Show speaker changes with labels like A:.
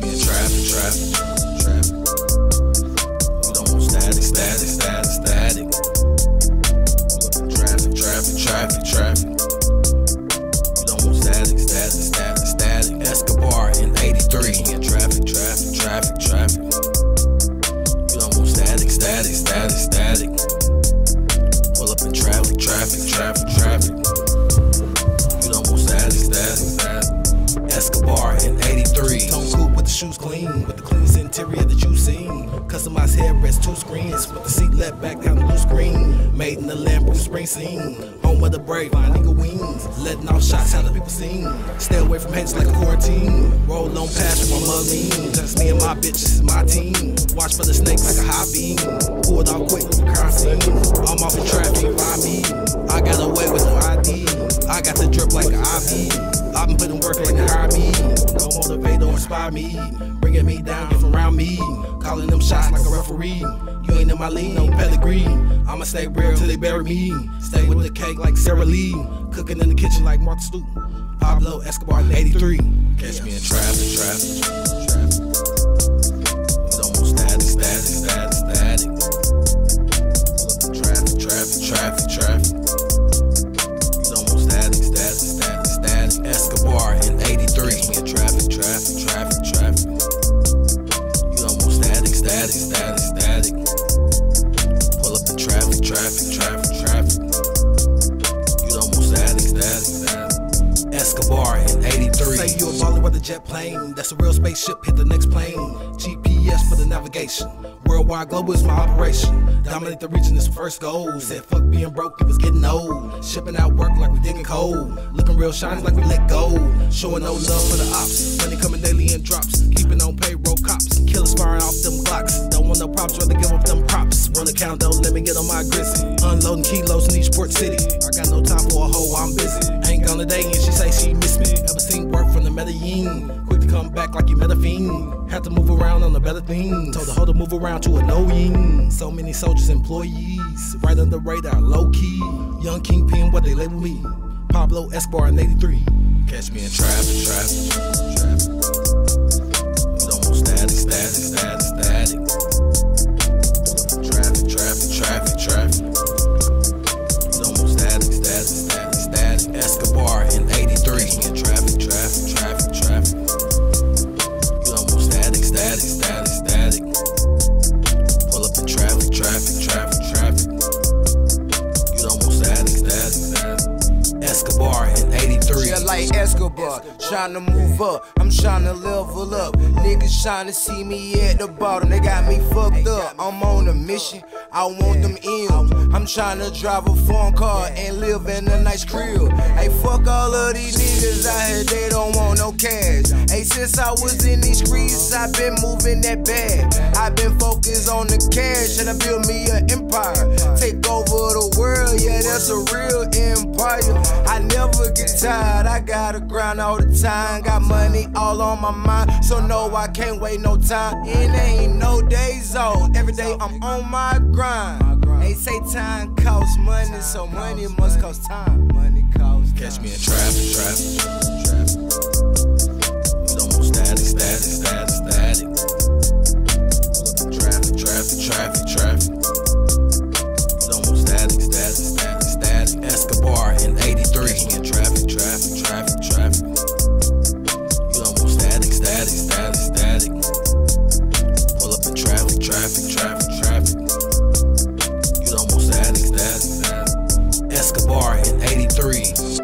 A: traffic, traffic, traffic. You don't want static, static, static, static. Traffic, traffic, traffic, traffic. You don't want static, static, static, static. Escobar in 83. Yeah, traffic, traffic, traffic, traffic. You don't want static, static, static, static. Pull up in traffic, traffic, traffic, traffic. You don't want static, static, static. Escobar in 83.
B: Headrest, two screens, with the seat let back down the blue screen. Made in the land, Bruce Springsteen. Home of the brave, fine nigga wings. Letting off shots, how the people sing. Stay away from haters like a quarantine. Roll on past with my mugline. Just me and my bitches, my team. Watch for the snakes like a high beam. Pull it off quick, scene. I'm off in traffic, find me. I got away with no ID. I got the drip like an IV. I've been putting work like a hire me. No motivate or inspire me. Bringing me down, if around me. Calling them shots like a referee. You ain't in my league, no pedigree. I'ma stay real till they bury me. Stay with the cake like Sara Lee. Cooking in the kitchen like Martha Stewart. Pablo Escobar in 83.
A: Catch me in traffic, traffic, traffic. Don't static, static, static, static. Traffic, traffic, traffic, traffic. 83.
B: Say you a baller with a jet plane. That's a real spaceship, hit the next plane. GPS for the navigation. Worldwide global is my operation. Dominate the region is first goal. Said fuck being broke, it was getting old. Shipping out work like we digging coal. Looking real shiny like we let go. Showing no love for the ops. Money coming daily in drops. Keeping on payroll cops. Killers firing off them Glocks. Don't want no props, rather give up them props. Wanna count though, let me get on my grist. Unloading kilos in each port city. I got no time for a hoe, I'm busy. Ain't gonna date and she say she miss me. Ever seen work Medellin? Quick to come back like you met a fiend. Had to move around on the better things. Told the hoe to move around to a knowing. So many soldiers, employees. Right under radar, low key. Young kingpin, what they label me. Pablo Escobar in 83.
A: Catch me in traffic, traffic, traffic. Don't want static, static, static, static. Escobar,
C: trying to move up. I'm trying to level up. Niggas trying to see me at the bottom. They got me fucked up. I'm on a mission. I want them M's. I'm trying to drive a phone car and live in a nice crib. Hey, fuck all of these niggas out here. They don't want no cash. Hey, since I was in these streets, I've been moving that bag. I've been focused on the cash and I build me an empire. Take over the world. Yeah, that's a real empire. I never get tired. I gotta grind all the time. Got money all on my mind, so no, I can't wait no time. It ain't no days off. Every day I'm on my grind. They say time costs money, so money must cost time. Money costs.
A: Catch me in traffic, traffic, traffic. 83.